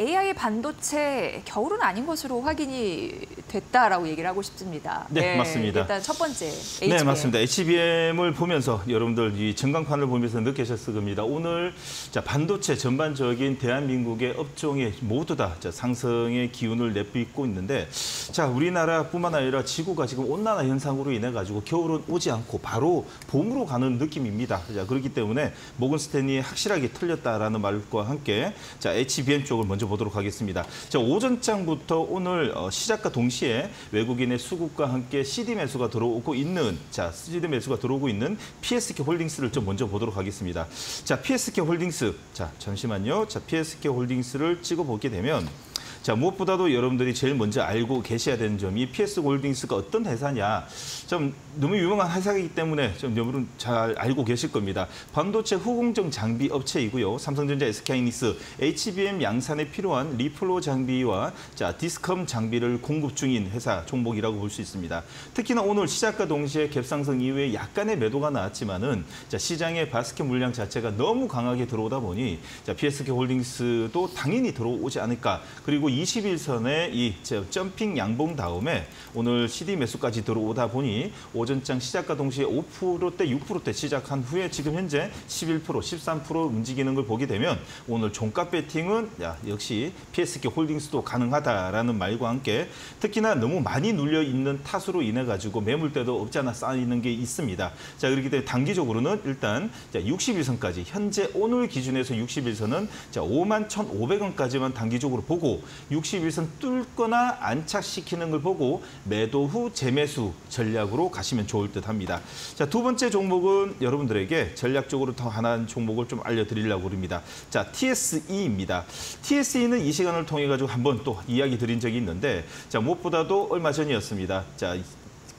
AI 반도체 겨울은 아닌 것으로 확인이 됐다라고 얘기를 하고 싶습니다. 네, 맞습니다. 일단 첫 번째 HBM. 네, 맞습니다. HBM을 보면서 여러분들 이 전광판을 보면서 느끼셨을 겁니다. 오늘 자, 반도체 전반적인 대한민국의 업종이 모두 다 자, 상승의 기운을 내뿜고 있는데 자, 우리나라뿐만 아니라 지구가 지금 온난화 현상으로 인해 가지고 겨울은 오지 않고 바로 봄으로 가는 느낌입니다. 자, 그렇기 때문에 모건 스탠이 확실하게 틀렸다라는 말과 함께 자, HBM 쪽을 먼저 보도록 하겠습니다. 자, 오전장부터 오늘 어, 시작과 동시에 외국인의 수급과 함께 CD 매수가 들어오고 있는 자, CD 매수가 들어오고 있는 PSK 홀딩스를 좀 먼저 보도록 하겠습니다. 자, PSK 홀딩스. 자, 잠시만요. 자, PSK 홀딩스를 찍어 보게 되면 자, 무엇보다도 여러분들이 제일 먼저 알고 계셔야 되는 점이 PSK 홀딩스가 어떤 회사냐. 좀 너무 유명한 회사이기 때문에 좀 여러분 잘 알고 계실 겁니다. 반도체 후공정 장비 업체이고요. 삼성전자, SK하이닉스, HBM 양산에 필요한 reflow 장비와 자, descum 장비를 공급 중인 회사 종목이라고 볼 수 있습니다. 특히나 오늘 시작과 동시에 갭상승 이후에 약간의 매도가 나왔지만은 자, 시장의 바스켓 물량 자체가 너무 강하게 들어오다 보니 자, PSK 홀딩스도 당연히 들어오지 않을까. 그리고 21선의 이 점핑 양봉 다음에 오늘 CD 매수까지 들어오다 보니 오전장 시작과 동시에 5%대, 6%대 시작한 후에 지금 현재 11%, 13% 움직이는 걸 보게 되면 오늘 종가 배팅은 야, 역시 PSK 홀딩스도 가능하다라는 말과 함께 특히나 너무 많이 눌려 있는 탓으로 인해 가지고 매물대도 없지 않아 쌓이는 게 있습니다. 자, 그렇기 때문에 단기적으로는 일단 자, 61선까지 현재 오늘 기준에서 61선은 자, 5만 1,500원까지만 단기적으로 보고 61선 뚫거나 안착시키는 걸 보고 매도 후 재매수 전략으로 가시면 좋을 듯 합니다. 자, 두 번째 종목은 여러분들에게 전략적으로 더 하나의 종목을 좀 알려드리려고 합니다. 자, TSE입니다. TSE는 이 시간을 통해 가지고 한번 또 이야기 드린 적이 있는데 자, 무엇보다도 얼마 전이었습니다. 자,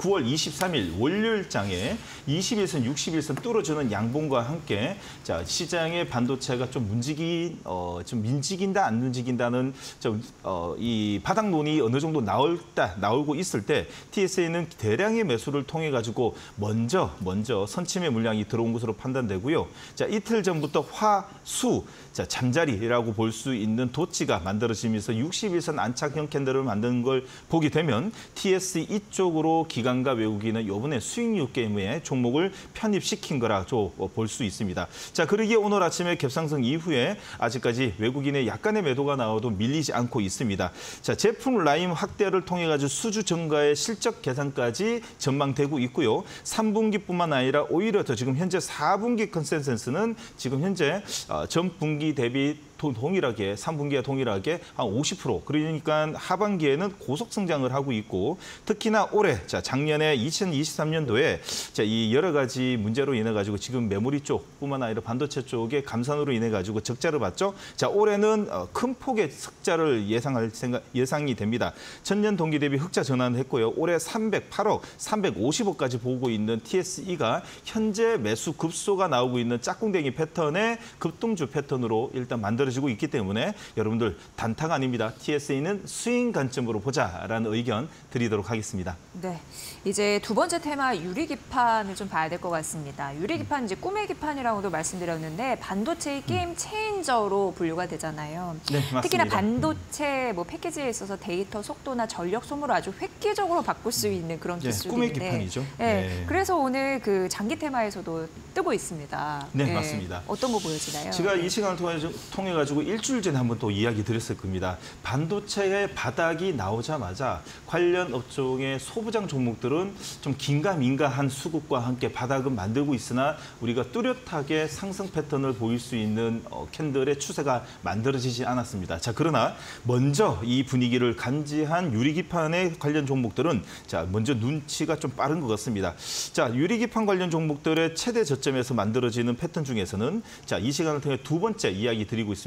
9월 23일 월요일장에 21선, 61선 뚫어주는 양봉과 함께 자 시장의 반도체가 좀 움직이 어, 좀 민직인다 안 움직인다는 좀이 어, 바닥론이 어느 정도 나올다 나오고 있을 때 TSA는 대량의 매수를 통해 가지고 먼저 먼저 선침의 물량이 들어온 것으로 판단되고요. 자 이틀 전부터 화수 자 잠자리라고 볼 수 있는 도지가 만들어지면서 60일선 안착형 candle을 만드는 걸 보게 되면 TSE 이쪽으로 기관과 외국인은 이번에 수익률 게임에 종목을 편입시킨 거라 볼수 있습니다. 자 그러기에 오늘 아침에 갭상승 이후에 아직까지 외국인의 약간의 매도가 나와도 밀리지 않고 있습니다. 자 제품 라인 확대를 통해 가지고 수주 증가의 실적 개선까지 전망되고 있고요. 3분기뿐만 아니라 오히려 더 지금 현재 4분기 컨센서스는 지금 현재 전 분기 분기 대비 동일하게 3분기와 동일하게 한 50% 그러니까 하반기에는 고속 성장을 하고 있고 특히나 올해 자 작년에 2023년도에 자 이 여러 가지 문제로 인해 가지고 지금 메모리 쪽뿐만 아니라 반도체 쪽에 감산으로 인해 가지고 적자를 봤죠. 자 올해는 어, 큰 폭의 흑자를 예상할 생각 예상이 됩니다. 전년 동기 대비 흑자 전환을 했고요. 올해 308억, 350억까지 보고 있는 TSE가 현재 매수 급소가 나오고 있는 짝꿍댕이 패턴의 급등주 패턴으로 일단 만들어 만들어지고 있기 때문에 여러분들 단타가 아닙니다. TSA는 스윙 관점으로 보자라는 의견 드리도록 하겠습니다. 네, 이제 두 번째 테마 유리기판을 좀 봐야 될 것 같습니다. 유리기판 이제 꿈의 기판이라고도 말씀드렸는데 반도체의 game changer로 분류가 되잖아요. 네, 맞습니다. 특히나 반도체 뭐 패키지에 있어서 데이터 속도나 전력 소모를 아주 획기적으로 바꿀 수 있는 그런 네, 기술인데. 꿈의 기판이죠. 네, 네. 그래서 오늘 그 장기 테마에서도 뜨고 있습니다. 네, 맞습니다. 어떤 거 보여지나요? 제가 이 시간을 통해, 통해 가지고 일주일 전에 한번 또 이야기 드렸을 겁니다. 반도체의 바닥이 나오자마자 관련 업종의 소부장 종목들은 좀 긴가민가한 수급과 함께 바닥은 만들고 있으나 우리가 뚜렷하게 상승 패턴을 보일 수 있는 어, 캔들의 추세가 만들어지지 않았습니다. 자 그러나 먼저 이 분위기를 감지한 유리기판의 관련 종목들은 자 먼저 눈치가 좀 빠른 것 같습니다. 자 유리기판 관련 종목들의 최대 저점에서 만들어지는 패턴 중에서는 자 이 시간을 통해 두 번째 이야기 드리고 있습니다.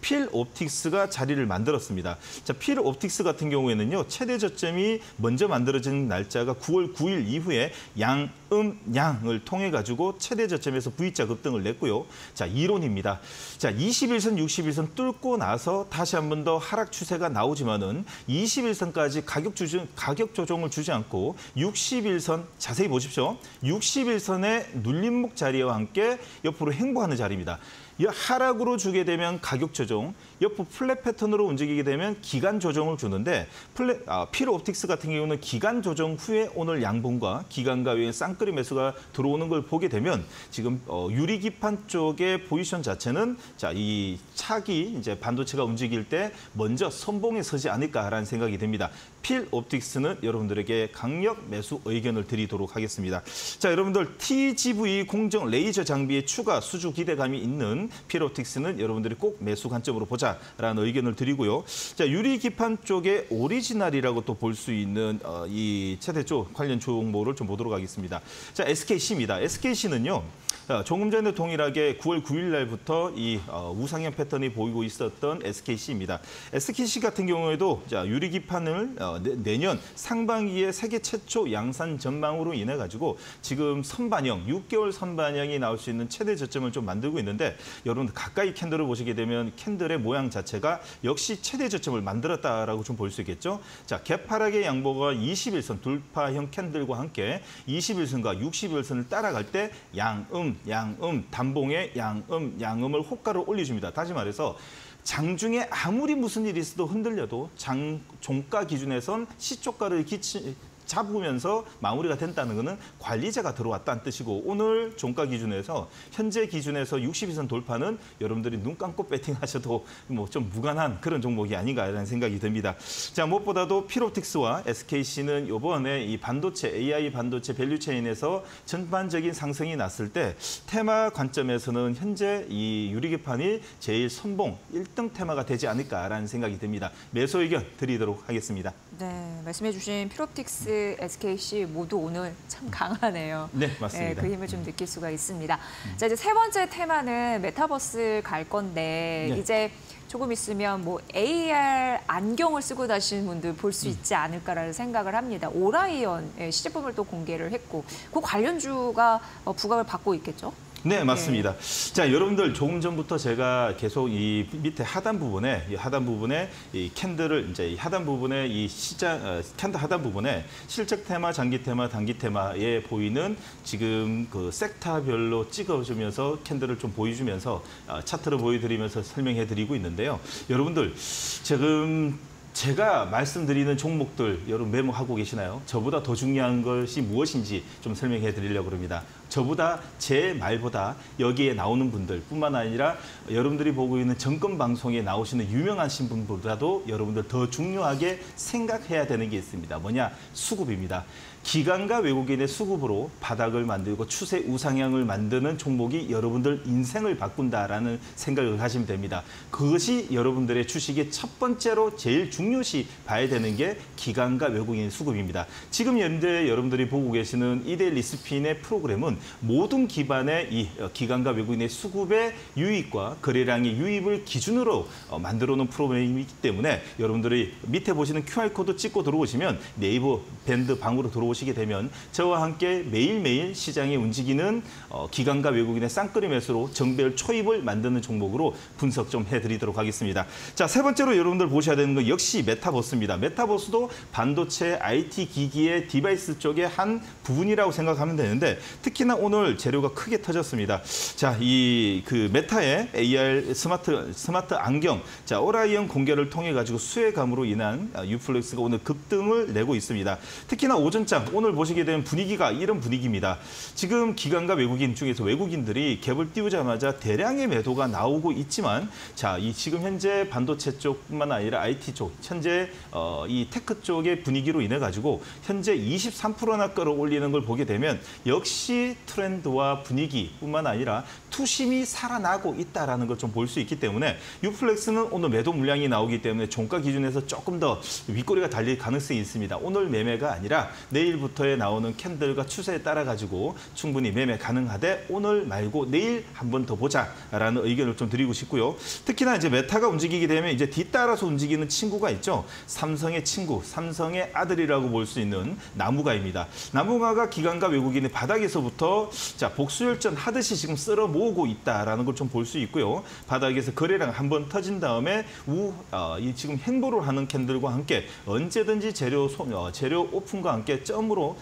필 옵틱스가 자리를 만들었습니다. 자, 필 옵틱스 같은 경우에는요. 최대 저점이 먼저 만들어진 날짜가 9월 9일 이후에 양, 음, 양을 통해 가지고 최대 저점에서 V자 급등을 냈고요. 자, 이론입니다. 자, 21선, 61선 뚫고 나서 다시 한 번 더 하락 추세가 나오지만은 21선까지 가격 조정 가격 조정을 주지 않고 61선 자세히 보십시오. 61선의 눌림목 자리와 함께 옆으로 횡보하는 자리입니다. 이 하락으로 주게 되면 가격 조정, 옆으로 flat 패턴으로 움직이게 되면 기간 조정을 주는데 flat 아, 필옵틱스 같은 경우는 기간 조정 후에 오늘 양봉과 기관과 외인의 쌍끌이 매수가 들어오는 걸 보게 되면 지금 어, 유리 기판 쪽의 포지션 자체는 자 이 차기 이제 반도체가 움직일 때 먼저 선봉에 서지 않을까라는 생각이 듭니다. 필옵틱스는 여러분들에게 강력 매수 의견을 드리도록 하겠습니다. 자, 여러분들 TGV 공정 레이저 장비의 추가 수주 기대감이 있는 필옵틱스는 여러분들이 꼭 매수 관점으로 보자 라는 의견을 드리고요. 자, 유리 기판 쪽에 오리지널이라고 또 볼 수 있는 어, 이쪽 관련 종목을 좀 보도록 하겠습니다. 자, SKC입니다. SKC는요. 자, 조금 전에 동일하게 9월 9일 날부터 이 어, 우상향 패턴이 보이고 있었던 SKC입니다. SKC 같은 경우에도 자, 유리 기판을 어, 내, 내년 상반기에 세계 최초 양산 전망으로 인해 가지고 지금 선반영 6개월 선반영이 나올 수 있는 최대 저점을 좀 만들고 있는데 여러분 가까이 캔들을 보시게 되면 캔들의 모양 자체가 역시 최대 저점을 만들었다라고 좀 볼 수 있겠죠. 자, 개파락의 양보가 21선 돌파형 캔들과 함께 21선과 60일선을 따라갈 때 양음, 양음, 단봉의 양음, 양음을 호가를 올려줍니다. 다시 말해서 장중에 아무리 무슨 일이 있어도 흔들려도 장 종가 기준에선 시초가를 기치, 잡으면서 마무리가 된다는 것은 관리자가 들어왔다는 뜻이고 오늘 종가 기준에서 현재 기준에서 62선 돌파는 여러분들이 눈 감고 배팅하셔도 뭐 좀 무관한 그런 종목이 아닌가라는 생각이 듭니다. 자 무엇보다도 필옵틱스와 SKC는 이번에 이 반도체 AI 반도체 value chain에서 전반적인 상승이 났을 때 테마 관점에서는 현재 이 유리기판이 제일 선봉 1등 테마가 되지 않을까라는 생각이 듭니다. 매수 의견 드리도록 하겠습니다. 네, 말씀해주신 필옵틱스, SKC 모두 오늘 참 강하네요. 네, 맞습니다. 네, 그 힘을 좀 느낄 수가 있습니다. 자, 이제 세 번째 테마는 메타버스 갈 건데 네. 이제 조금 있으면 뭐 AR 안경을 쓰고 다니시는 분들 볼 음. 수 있지 않을까라는 생각을 합니다. 오라이언 예, 시제품을 또 공개를 했고 그 관련주가 어, 부각을 받고 있겠죠? 네, 맞습니다. 자, 여러분들 조금 전부터 제가 계속 이 밑에 하단 부분에 이 하단 부분에 이 candle을 이제 이 하단 부분에 이 시장 어, candle 하단 부분에 실적 테마, 장기 테마, 단기 테마에 보이는 지금 그 sector별로 찍어주면서 candle을 좀 보여주면서 어, 차트를 보여드리면서 설명해드리고 있는데요. 여러분들 지금 제가 말씀드리는 종목들 여러분 메모하고 계시나요? 저보다 더 중요한 것이 무엇인지 좀 설명해 드리려고 합니다. 저보다 제 말보다 여기에 나오는 분들 뿐만 아니라 여러분들이 보고 있는 정권 방송에 나오시는 유명하신 분보다도 여러분들 더 중요하게 생각해야 되는 게 있습니다. 뭐냐? 수급입니다. 기관과 외국인의 수급으로 바닥을 만들고 추세 우상향을 만드는 종목이 여러분들 인생을 바꾼다라는 생각을 하시면 됩니다. 그것이 여러분들의 주식의 첫 번째로 제일 중요시 봐야 되는 게 기관과 외국인의 수급입니다. 지금 현재 여러분들이 보고 계시는 이대 리스핀의 프로그램은 모든 기반의 이 어, 기관과 외국인의 수급의 유입과 거래량의 유입을 기준으로 어, 만들어 놓은 프로그램이기 때문에 여러분들이 밑에 보시는 QR코드 찍고 들어오시면 네이버 밴드 방으로 들어오시 게 되면 저와 함께 매일매일 시장에 움직이는 어, 기관과 외국인의 쌍끌이 매수로 정배열 초입을 만드는 종목으로 분석 좀 해드리도록 하겠습니다. 자, 세 번째로 여러분들 보셔야 되는 건 역시 메타버스입니다. 메타버스도 반도체 IT 기기의 device 쪽의 한 부분이라고 생각하면 되는데 특히나 오늘 재료가 크게 터졌습니다. 자, 이 그 메타의 AR 스마트 스마트 안경, 자 오라이언 공개를 통해 가지고 수혜감으로 인한 아, 뉴프렉스가 오늘 급등을 내고 있습니다. 특히나 오전장 오늘 보시게 되면 분위기가 이런 분위기입니다. 지금 기관과 외국인 중에서 외국인들이 갭을 띄우자마자 대량의 매도가 나오고 있지만 자, 이 지금 현재 반도체 쪽뿐만 아니라 IT 쪽, 현재 어, 이 tech 쪽의 분위기로 인해 가지고 현재 23%나 끌어올리는 걸 보게 되면 역시 트렌드와 분위기뿐만 아니라 투심이 살아나고 있다라는 걸 좀 볼 수 있기 때문에 뉴프렉스는 오늘 매도 물량이 나오기 때문에 종가 기준에서 조금 더 윗꼬리가 달릴 가능성이 있습니다. 오늘 매매가 아니라 내일 부터에 나오는 candle과 추세에 따라 가지고 충분히 매매 가능하되 오늘 말고 내일 한 번 더 보자라는 의견을 좀 드리고 싶고요. 특히나 이제 메타가 움직이게 되면 이제 뒤따라서 움직이는 친구가 있죠. 삼성의 친구, 삼성의 아들이라고 볼 수 있는 나무가입니다. 나무가가 기관과 외국인의 바닥에서부터 자 복수혈전 하듯이 지금 쓸어 모으고 있다라는 걸 좀 볼 수 있고요. 바닥에서 거래량 한 번 터진 다음에 우 어, 이 지금 횡보를 하는 candle과 함께 언제든지 재료 소, 어, 재료 오픈과 함께 점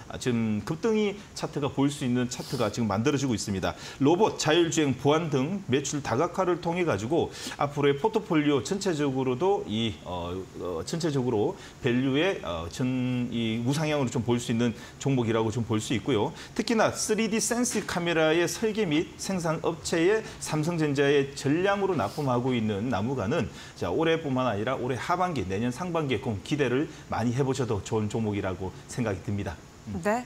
아, 지금 급등이 차트가 보일 수 있는 차트가 지금 만들어지고 있습니다. 로봇, 자율주행, 보안 등 매출 다각화를 통해 가지고 앞으로의 포트폴리오 전체적으로도 이 어, 어, 전체적으로 밸류의 어, 전, 이 우상향으로 좀 볼 수 있는 종목이라고 좀 볼 수 있고요. 특히나 3D 센스 카메라의 설계 및 생산 업체의 삼성전자의 전량으로 납품하고 있는 나무가는 자, 올해뿐만 아니라 올해 하반기, 내년 상반기에 꼭 기대를 많이 해보셔도 좋은 종목이라고 생각이 듭니다. 네.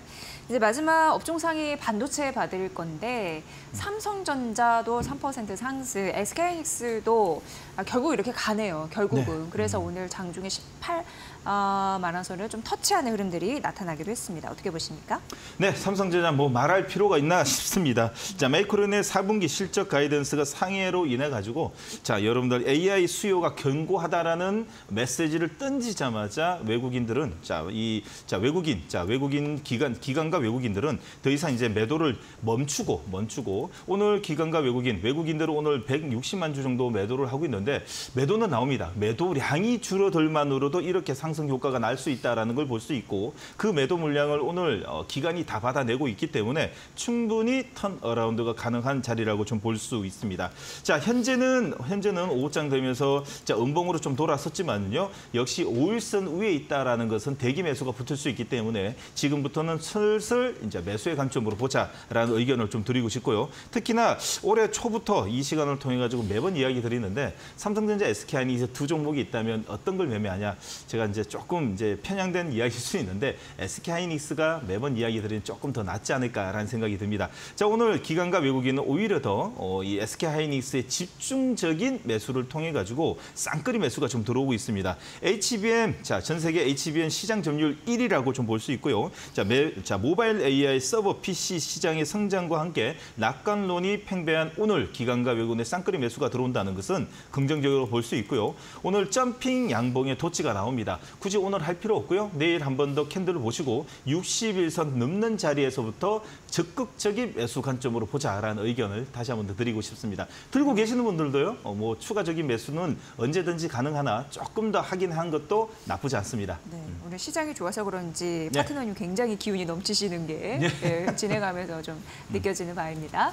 이제 마지막 업종상이 반도체 받을 건데 삼성전자도 3% 상승, SK하이닉스도 아, 결국 이렇게 가네요. 결국은. 그래서 오늘 장중에 18만 원 선을 좀 터치하는 흐름들이 나타나기도 했습니다. 어떻게 보십니까? 네, 삼성전자 뭐 말할 필요가 있나 싶습니다. 자, 마이크론의 4분기 실적 가이던스가 상해로 인해 가지고 자, 여러분들 AI 수요가 견고하다라는 메시지를 던지자마자 외국인들은 자, 이 자, 외국인, 자, 외국인 기관 기관과 외국인들은 더 이상 이제 매도를 멈추고 멈추고 오늘 기관과 외국인, 외국인들은 오늘 160만 주 정도 매도를 하고 있는데 매도는 나옵니다. 매도량이 줄어들만으로도 이렇게 상승 효과가 날 수 있다라는 걸 볼 수 있고 그 매도 물량을 오늘 어, 기관이 다 받아내고 있기 때문에 충분히 turnaround가 가능한 자리라고 좀 볼 수 있습니다. 자, 현재는 현재는 오후장 되면서 자, 음봉으로 좀 돌아섰지만요. 역시 5일선 위에 있다라는 것은 대기 매수가 붙을 수 있기 때문에 지금부터는 슬슬 이제 매수의 관점으로 보자라는 의견을 좀 드리고 싶고요. 특히나 올해 초부터 이 시간을 통해 가지고 매번 이야기 드리는데 삼성전자, SK하이닉스 두 종목이 있다면 어떤 걸 매매하냐? 제가 이제 조금 이제 편향된 이야기일 수 있는데 SK하이닉스가 매번 이야기 드리는 조금 더 낫지 않을까라는 생각이 듭니다. 자, 오늘 기관과 외국인은 오히려 더 어, 이 SK하이닉스의 집중적인 매수를 통해 가지고 쌍끌이 매수가 좀 들어오고 있습니다. HBM 자, 전 세계 HBM 시장 점유율 1위라고 좀 볼 수 있고요. 자, 매, 자, 모바일 AI 서버 PC 시장의 성장과 함께 낙관론이 팽배한 오늘 기관과 외국인의 쌍끌이 매수가 들어온다는 것은 긍정적으로 볼 수 있고요. 오늘 점핑 양봉의 도치가 나옵니다. 굳이 오늘 할 필요 없고요. 내일 한 번 더 캔들을 보시고 61선 넘는 자리에서부터 적극적인 매수 관점으로 보자라는 의견을 다시 한 번 더 드리고 싶습니다. 들고 계시는 분들도요. 어, 뭐 추가적인 매수는 언제든지 가능하나 조금 더 하긴 한 것도 나쁘지 않습니다. 네, 오늘 시장이 좋아서 그런지 네. 파트너님 굉장히 기운이 넘치시 는게 예, 진행하면서 좀 느껴지는 바입니다.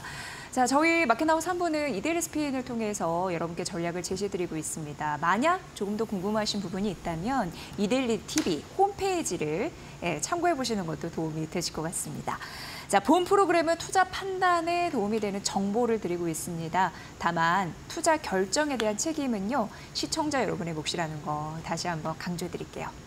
자, 저희 마켓나우 3부는 이데리 스피인을 통해서 여러분께 전략을 제시드리고 있습니다. 만약 조금 더 궁금하신 부분이 있다면 이데리 TV 홈페이지를 예, 참고해 보시는 것도 도움이 되실 것 같습니다. 자, 본 프로그램은 투자 판단에 도움이 되는 정보를 드리고 있습니다. 다만 투자 결정에 대한 책임은요 시청자 여러분의 몫이라는 거 다시 한번 강조드릴게요.